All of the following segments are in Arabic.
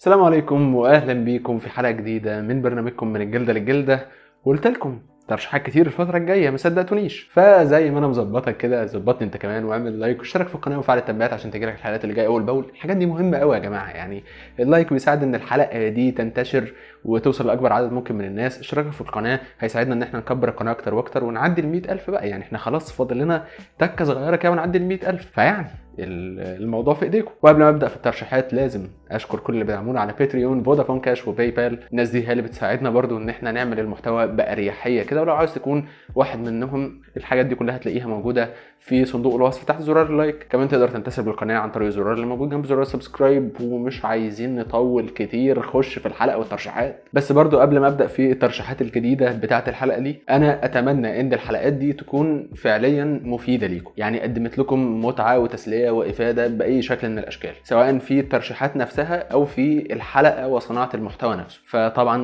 السلام عليكم واهلا بيكم في حلقة جديدة من برنامجكم من الجلدة للجلدة. وقلت لكم ترشيحات كتير الفترة الجاية ما صدقتونيش. فزي ما أنا مظبطك كده ظبطني أنت كمان واعمل like واشترك في القناة وفعل التنبيهات عشان تجيلك الحلقات اللي جاية أول بأول. الحاجات دي مهمة قوي يا جماعة يعني ال like بيساعد إن الحلقة دي تنتشر وتوصل لأكبر عدد ممكن من الناس. اشتراكك في القناة هيساعدنا إن إحنا نكبر القناة أكتر وأكتر ونعدي ال ألف بقى. يعني إحنا خلاص فاضل لنا تكة صغيرة كده ونعدي ال ألف. فيعني الموضوع في إيديكم. وقبل ما أبدأ في الترشيحات لازم أشكر كل اللي بيدعمونا على باتريون فودافون كاش وباي بال الناس دي هي اللي بتساعدنا برضو إن إحنا نعمل المحتوى باريحيه كده. ولو عاوز تكون واحد منهم الحاجات دي كلها هتلاقيها موجودة في صندوق الوصف تحت زرار ال like. كمان تقدر تنتسب للقناة عن طريق الزرار اللي موجود جنب زرار ال subscribe. ومش عايزين نطول كتير. خش في الحلقة والترشيحات. بس برضو قبل ما أبدأ في الترشيحات الجديدة بتاعة الحلقة دي أنا أتمنى إن الحلقات دي تكون فعليا مفيدة ليكم. يعني قدمت لكم متعة وتسلية وإفادة بأي شكل من الأشكال سواء في الترشيحات نفسها أو في الحلقة وصناعة المحتوى نفسه. فطبعا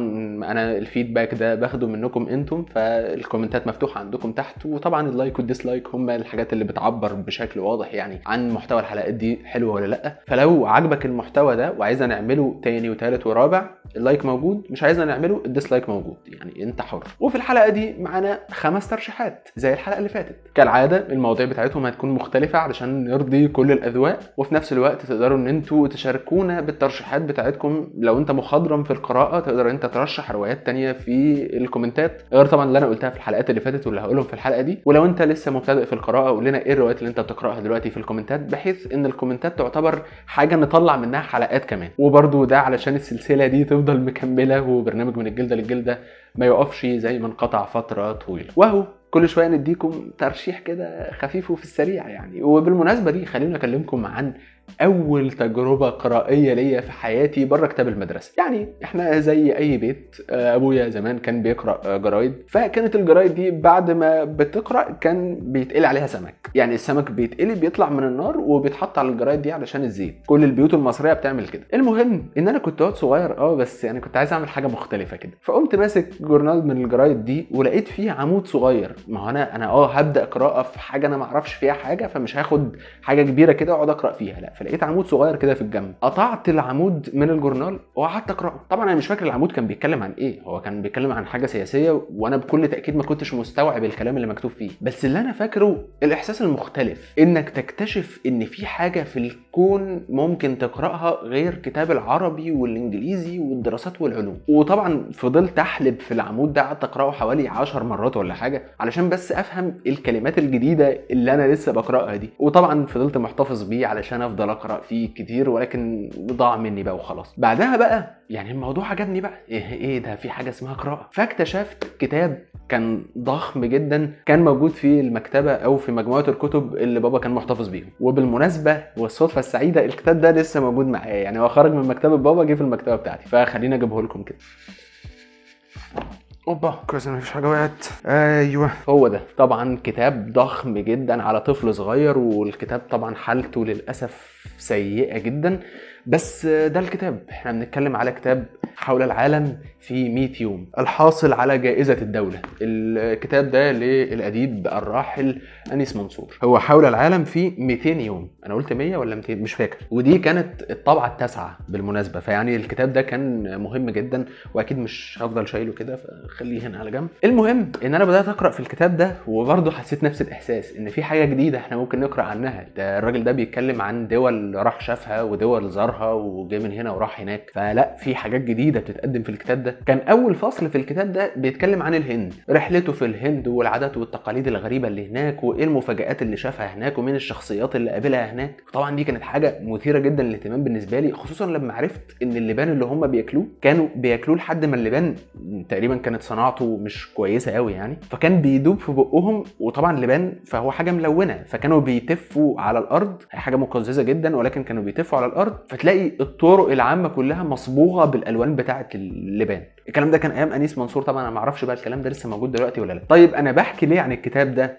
أنا ال feedback ده باخده منكم أنتم فالكومنتات مفتوحة عندكم تحت وطبعا ال like وال dislike هم الحاجات اللي بتعبر بشكل واضح يعني عن محتوى الحلقات دي حلوة ولا لأ. فلو عجبك المحتوى ده وعايزنا نعمله تاني وتالت ورابع ال like موجود مش عايزنا نعمله ال dislike موجود يعني انت حر. وفي الحلقة دي معانا خمس ترشيحات زي الحلقة اللي فاتت. كالعادة المواضيع بتاعتهم هتكون مختلفة علشان نرضي كل الأذواق وفي نفس الوقت تقدروا إن أنتوا تشاركونا بالترشيحات بتاعتكم. لو انت مخضرم في القراءة تقدر انت ترشح روايات تانية في الكومنتات. غير طبعا اللي أنا قلتها في الحلقات اللي فاتت واللي هقولهم في الحلقة دي. ولو انت لسه مبتدئ في القراءة قول لنا إيه الروايات اللي انت بتقرأها دلوقتي في الكومنتات بحيث إن الكومنتات تعتبر حاجة نطلع منها حلقات كمان. وبرده ده علشان السلسلة دي تفضل مكملة وبرنامج من الجلدة للجلدة ما يقفش زي ما انقطع فترة طويلة. وهو كل شوية نديكم ترشيح كده خفيف وفي السريع يعني. وبالمناسبة دي خليني أكلمكم عن أول تجربة قرائية ليا في حياتي بره كتاب المدرسة. يعني إحنا زي أي بيت أبويا زمان كان بيقرأ جرايد. فكانت الجرايد دي بعد ما بتقرأ كان بيتقلي عليها سمك. يعني السمك بيتقلي بيطلع من النار وبيتحط على الجرايد دي علشان الزيت. كل البيوت المصرية بتعمل كده. المهم إن أنا كنت وقت صغير آه بس يعني كنت عايز أعمل حاجة مختلفة كده. فقمت ماسك جورنال من الجرايد دي ولقيت فيه عمود صغير. ما هو أنا أنا آه هبدأ قراءة في حاجة أنا ما أعرفش فيها حاجة فمش هاخد حاجة كبيرة كده وأقعد أقرأ فيها. لا. فلقيت عمود صغير كده في الجنب. قطعت العمود من الجورنال وقعدت أقرأه. طبعا أنا مش فاكر العمود كان بيتكلم عن إيه. هو كان بيتكلم عن حاجة سياسية وأنا بكل تأكيد ما كنتش مستوعب الكلام اللي مكتوب فيه. بس اللي أنا فاكره الإحساس المختلف إنك تكتشف إن في حاجة في الكون ممكن تقرأها غير كتاب العربي والإنجليزي والدراسات والعلوم. وطبعا فضلت أحلب في العمود ده قعدت أقرأه حوالي 10 مرات ولا حاجة علشان بس أفهم الكلمات الجديدة اللي أنا لسه بقرأها دي. وطبعا فضلت محتفظ بيه علشان أفضل أقرأ فيه كتير ولكن ضاع مني بقى وخلاص. بعدها بقى يعني الموضوع عجبني بقى. إيه إيه ده في حاجة اسمها قراءة. فاكتشفت كتاب كان ضخم جدا كان موجود في المكتبة أو في مجموعة الكتب اللي بابا كان محتفظ بيهم. وبالمناسبة والصدفة السعيدة الكتاب ده لسه موجود معايا. يعني هو خرج من مكتبة بابا جه في المكتبة بتاعتي. فخليني أجيبه لكم كده. أوبا كويس إن مفيش حاجة وقعت. أيوه. هو ده. طبعا كتاب ضخم جدا على طفل صغير والكتاب طبعا حالته للأسف سيئة جدا. بس ده الكتاب. إحنا بنتكلم على كتاب حول العالم في 100 يوم الحاصل على جائزة الدولة. الكتاب ده للأديب الراحل أنيس منصور. هو حول العالم في 200 يوم. أنا قلت 100 ولا 200 مش فاكر. ودي كانت الطبعة التاسعة بالمناسبة. فيعني الكتاب ده كان مهم جدا وأكيد مش هفضل شايله كده فخليه هنا على جنب. المهم إن أنا بدأت أقرأ في الكتاب ده وبرضه حسيت نفس الإحساس إن في حاجة جديدة إحنا ممكن نقرأ عنها. ده الراجل ده بيتكلم عن دول راح شافها ودول زارها وجه من هنا وراح هناك. فلا في حاجات جديدة بتتقدم في الكتاب ده. كان أول فصل في الكتاب ده بيتكلم عن الهند رحلته في الهند والعادات والتقاليد الغريبة اللي هناك وإيه المفاجآت اللي شافها هناك ومين الشخصيات اللي قابلها هناك. طبعا دي كانت حاجة مثيرة جدا للاهتمام بالنسبة لي خصوصا لما عرفت إن اللبان اللي هم بياكلوه كانوا بياكلوه لحد ما اللبان تقريبا كانت صناعته مش كويسة قوي يعني. فكان بيدوب في بقهم وطبعا اللبان فهو حاجة ملونة فكانوا بيتفوا على الأرض. هي حاجة مقززة جدا ولكن كانوا بيتفوا على الأرض. فتلاقي الطرق العامة كلها مصبوغة بتاعة اللبان. الكلام ده كان أيام أنيس منصور طبعا أنا ما أعرفش بقى الكلام ده لسه موجود دلوقتي ولا لا. طيب أنا بحكي ليه عن الكتاب ده؟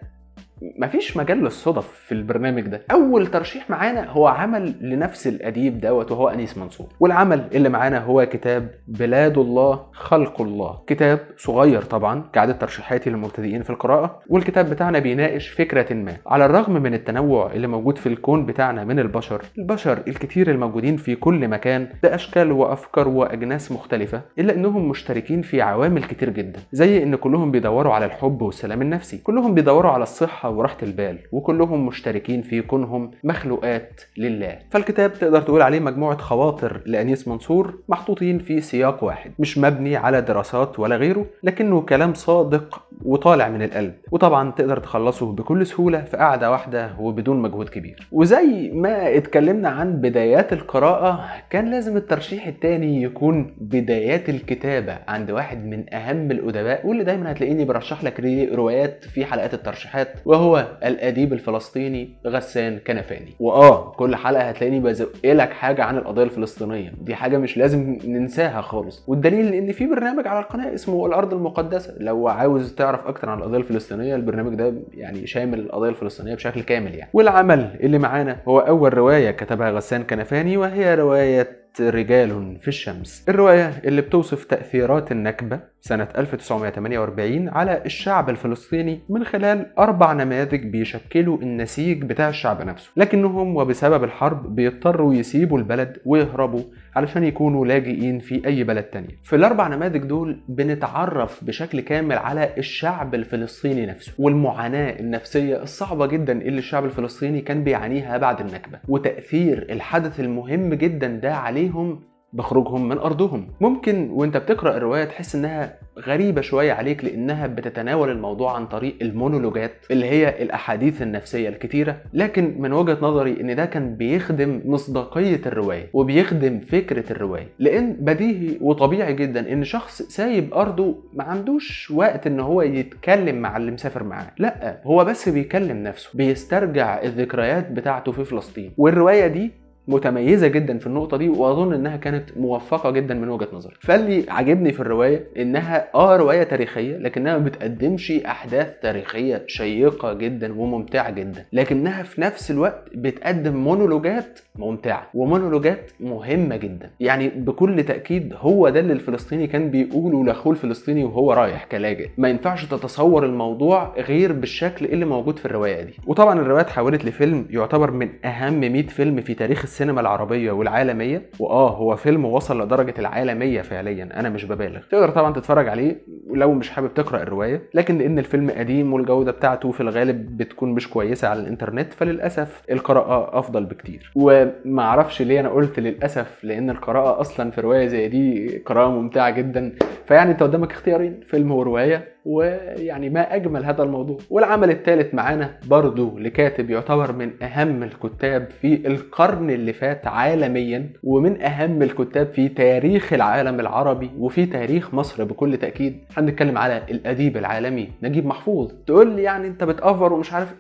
مفيش مجال للصدف في البرنامج ده. أول ترشيح معانا هو عمل لنفس الأديب دوت وهو أنيس منصور. والعمل اللي معانا هو كتاب بلاد الله خلق الله. كتاب صغير طبعا كعادة ترشيحاتي للمبتدئين في القراءة والكتاب بتاعنا بيناقش فكرة ما. على الرغم من التنوع اللي موجود في الكون بتاعنا من البشر البشر الكتير الموجودين في كل مكان بأشكال وأفكار وأجناس مختلفة إلا إنهم مشتركين في عوامل كتير جدا زي إن كلهم بيدوروا على الحب والسلام النفسي. كلهم بيدوروا على وراحة البال وكلهم مشتركين في كونهم مخلوقات لله. فالكتاب تقدر تقول عليه مجموعة خواطر لأنيس منصور محطوطين في سياق واحد مش مبني على دراسات ولا غيره لكنه كلام صادق وطالع من القلب. وطبعا تقدر تخلصه بكل سهولة في قعدة واحدة وبدون مجهود كبير. وزي ما اتكلمنا عن بدايات القراءة كان لازم الترشيح التاني يكون بدايات الكتابة عند واحد من أهم الأدباء واللي دايما هتلاقيني برشح لك روايات في حلقات الترشيحات. وهو الأديب الفلسطيني غسان كنفاني. وآه كل حلقة هتلاقيني بزق لك حاجة عن القضية الفلسطينية. دي حاجة مش لازم ننساها خالص. والدليل إن في برنامج على القناة اسمه الأرض المقدسة. لو عاوز تعرف أكتر عن القضية الفلسطينية البرنامج ده يعني شامل القضية الفلسطينية بشكل كامل يعني. والعمل اللي معانا هو أول رواية كتبها غسان كنفاني وهي رواية رجال في الشمس. الرواية اللي بتوصف تأثيرات النكبة سنة 1948 على الشعب الفلسطيني من خلال أربع نماذج بيشكلوا النسيج بتاع الشعب نفسه. لكنهم وبسبب الحرب بيضطروا يسيبوا البلد ويهربوا علشان يكونوا لاجئين في أي بلد تانية. في الأربع نماذج دول بنتعرف بشكل كامل على الشعب الفلسطيني نفسه والمعاناة النفسية الصعبة جدا اللي الشعب الفلسطيني كان بيعانيها بعد النكبة وتأثير الحدث المهم جدا ده عليهم بخروجهم من أرضهم. ممكن وأنت بتقرأ الرواية تحس إنها غريبة شوية عليك لأنها بتتناول الموضوع عن طريق المونولوجات اللي هي الأحاديث النفسية الكتيرة. لكن من وجهة نظري إن ده كان بيخدم مصداقية الرواية وبيخدم فكرة الرواية. لأن بديهي وطبيعي جدا إن شخص سايب أرضه ما عندوش وقت إن هو يتكلم مع اللي مسافر معاه. لأ هو بس بيكلم نفسه بيسترجع الذكريات بتاعته في فلسطين. والرواية دي متميزة جدا في النقطة دي وأظن إنها كانت موفقة جدا من وجهة نظري. فاللي عجبني في الرواية إنها آه رواية تاريخية لكنها ما بتقدمش أحداث تاريخية شيقة جدا وممتعة جدا لكنها في نفس الوقت بتقدم مونولوجات ممتعة ومونولوجات مهمة جدا. يعني بكل تأكيد هو ده اللي الفلسطيني كان بيقوله لأخوه الفلسطيني وهو رايح كلاجئ. ما ينفعش تتصور الموضوع غير بالشكل اللي موجود في الرواية دي. وطبعا الرواية اتحولت لفيلم يعتبر من أهم 100 فيلم في تاريخ السينما العربية والعالمية؟ وآه هو فيلم وصل لدرجة العالمية فعليا أنا مش ببالغ. تقدر طبعا تتفرج عليه لو مش حابب تقرأ الرواية لكن لأن الفيلم قديم والجودة بتاعته في الغالب بتكون مش كويسة على الإنترنت فللأسف القراءة أفضل بكتير. وما أعرفش ليه أنا قلت للأسف لأن القراءة أصلا في رواية زي دي قراءة ممتعة جدا. فيعني أنت قدامك اختيارين فيلم ورواية ويعني ما أجمل هذا الموضوع. والعمل الثالث معانا برضو لكاتب يعتبر من أهم الكتاب في القرن اللي فات عالميا ومن أهم الكتاب في تاريخ العالم العربي وفي تاريخ مصر بكل تأكيد. هنتكلم على الأديب العالمي نجيب محفوظ. تقول لي يعني أنت بتأفر ومش عارف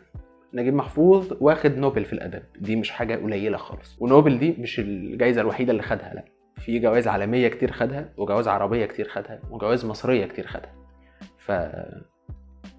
نجيب محفوظ واخد نوبل في الأدب. دي مش حاجة قليلة خالص. ونوبل دي مش الجائزه الوحيدة اللي خدها لا. في جوائز عالمية كتير خدها وجوائز عربية كتير خدها وجوائز مصرية كتير خدها. ف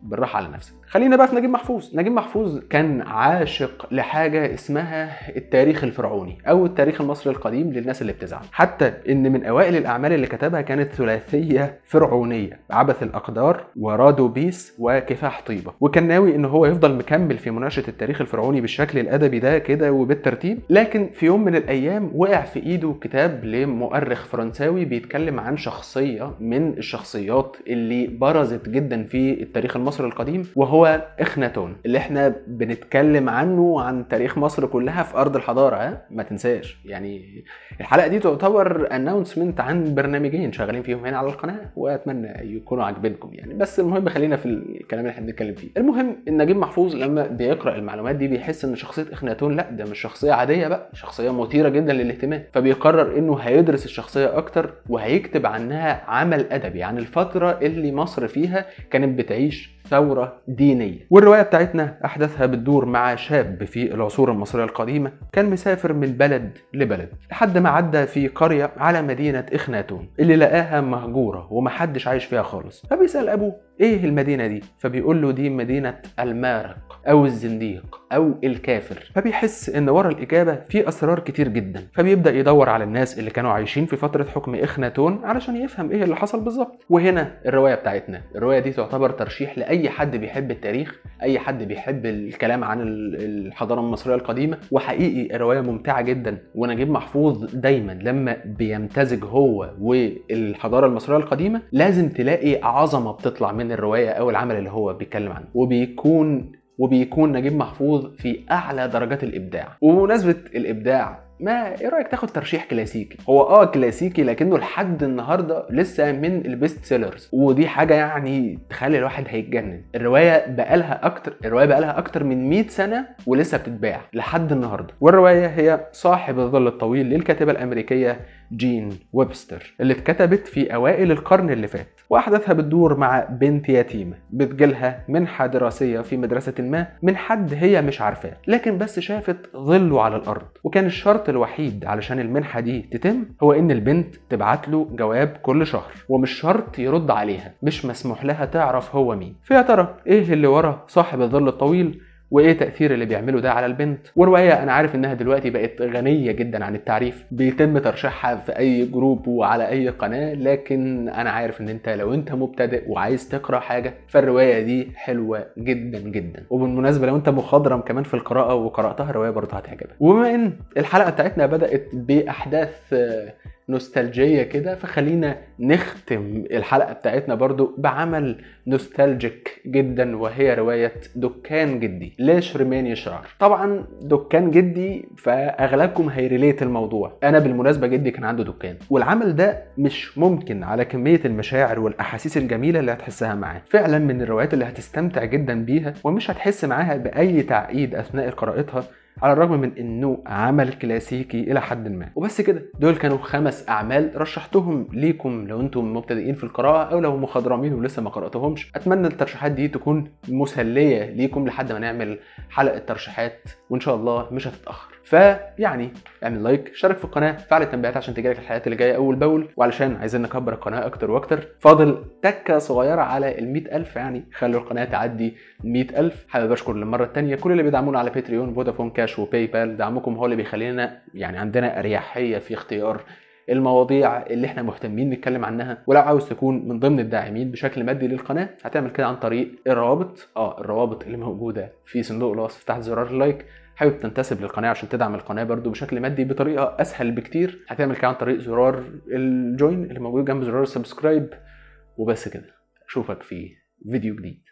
بالراحة على نفسك. خلينا بقى في نجيب محفوظ. نجيب محفوظ كان عاشق لحاجة اسمها التاريخ الفرعوني أو التاريخ المصري القديم للناس اللي بتزعل. حتى إن من أوائل الأعمال اللي كتبها كانت ثلاثية فرعونية عبث الأقدار ورادو بيس وكفاح طيبة. وكان ناوي إن هو يفضل مكمل في مناقشة التاريخ الفرعوني بالشكل الأدبي ده كده وبالترتيب. لكن في يوم من الأيام وقع في إيده كتاب لمؤرخ فرنساوي بيتكلم عن شخصية من الشخصيات اللي برزت جدا في التاريخ المصري. القديم وهو إخناتون اللي إحنا بنتكلم عنه وعن تاريخ مصر كلها في أرض الحضارة ها؟ ما تنساش. يعني الحلقة دي تعتبر اناونسمنت عن برنامجين شغالين فيهم هنا على القناة وأتمنى يكونوا عاجبينكم يعني. بس المهم خلينا في الكلام اللي إحنا بنتكلم فيه. المهم إن نجيب محفوظ لما بيقرأ المعلومات دي بيحس إن شخصية إخناتون لأ ده مش شخصية عادية بقى شخصية مثيرة جدا للاهتمام. فبيقرر إنه هيدرس الشخصية أكتر وهيكتب عنها عمل أدبي عن الفترة اللي مصر فيها كانت بتعيش ثورة دينية. والرواية بتاعتنا أحداثها بتدور مع شاب في العصور المصرية القديمة كان مسافر من بلد لبلد لحد ما عدى في قرية على مدينة إخناتون اللي لقاها مهجورة ومحدش عايش فيها خالص. فبيسأل أبوه إيه المدينة دي؟ فبيقول له دي مدينة المارق أو الزنديق أو الكافر. فبيحس إن ورا الإجابة في أسرار كتير جدا. فبيبدأ يدور على الناس اللي كانوا عايشين في فترة حكم إخناتون علشان يفهم إيه اللي حصل بالظبط. وهنا الرواية بتاعتنا. الرواية دي تعتبر ترشيح لأي حد بيحب التاريخ أي حد بيحب الكلام عن الحضارة المصرية القديمة وحقيقي الرواية ممتعة جدا. ونجيب محفوظ دايما لما بيمتزج هو والحضارة المصرية القديمة لازم تلاقي عظمة بتطلع من الرواية أو العمل اللي هو بيتكلم عنه. وبيكون وبيكون نجيب محفوظ في أعلى درجات الإبداع. وبمناسبة الإبداع ما إيه رأيك تاخد ترشيح كلاسيكي؟ هو آه كلاسيكي لكنه لحد النهارده لسه من ال best sellers ودي حاجة يعني تخلي الواحد هيتجنن. الرواية بقالها أكتر الرواية بقالها أكتر من 100 سنة ولسه بتتباع لحد النهارده. والرواية هي صاحب الظل الطويل للكاتبة الأمريكية جين ويبستر اللي اتكتبت في أوائل القرن اللي فات. واحداثها بتدور مع بنت يتيمة. بتجيلها منحة دراسية في مدرسة ما من حد هي مش عارفاه لكن بس شافت ظله على الأرض. وكان الشرط الوحيد علشان المنحة دي تتم هو إن البنت تبعت له جواب كل شهر ومش شرط يرد عليها مش مسموح لها تعرف هو مين. فيا ترى إيه اللي ورا صاحب الظل الطويل؟ وإيه تأثير اللي بيعمله ده على البنت؟ وروايه أنا عارف إنها دلوقتي بقت غنية جدا عن التعريف بيتم ترشيحها في أي جروب وعلى أي قناة لكن أنا عارف إن أنت لو أنت مبتدئ وعايز تقرأ حاجة فالرواية دي حلوة جدا جدا. وبالمناسبة لو أنت مخضرم كمان في القراءة وقرأتها الرواية برضه هتعجبك. وبما إن الحلقة بتاعتنا بدأت بأحداث نوستالجية كده فخلينا نختم الحلقة بتاعتنا برضو بعمل nostalgic جدا وهي رواية دكان جدي. ليش ريمين يشرار طبعا دكان جدي فأغلبكم هي relate الموضوع. أنا بالمناسبة جدي كان عنده دكان والعمل ده مش ممكن على كمية المشاعر والأحاسيس الجميلة اللي هتحسها معاه. فعلا من الروايات اللي هتستمتع جدا بيها ومش هتحس معاها بأي تعقيد أثناء قراءتها على الرغم من إنه عمل كلاسيكي إلى حد ما. وبس كده دول كانوا خمس أعمال رشحتهم ليكم لو أنتم مبتدئين في القراءة أو لو مخضرمين ولسه ما قرأتهمش. أتمنى الترشيحات دي تكون مسلية ليكم لحد ما نعمل حلقة ترشيحات وإن شاء الله مش هتتأخر. فيعني اعمل لايك شارك في القناة فعل التنبيهات عشان تجيلك الحلقات اللي جاية أول بأول. وعلشان عايزين نكبر القناة أكتر وأكتر. فاضل تكة صغيرة على ال ألف يعني خلوا القناة تعدي ال ألف. حابب أشكر للمرة الثانية كل اللي بيدعمونا على باتريون فودافون كاش وباي بال دعمكم هو اللي بيخلينا يعني عندنا أريحية في اختيار المواضيع اللي إحنا مهتمين نتكلم عنها. ولو عاوز تكون من ضمن الداعمين بشكل مادي للقناة هتعمل كده عن طريق الروابط. آه الروابط اللي موجودة في صندوق الوصف تحت زرار ال like. حابب تنتسب للقناة عشان تدعم القناة برضو بشكل مادي بطريقة أسهل بكتير. هتعمل كده عن طريق زرار ال join اللي موجود جنب زرار ال subscribe. وبس كده. أشوفك في فيديو جديد.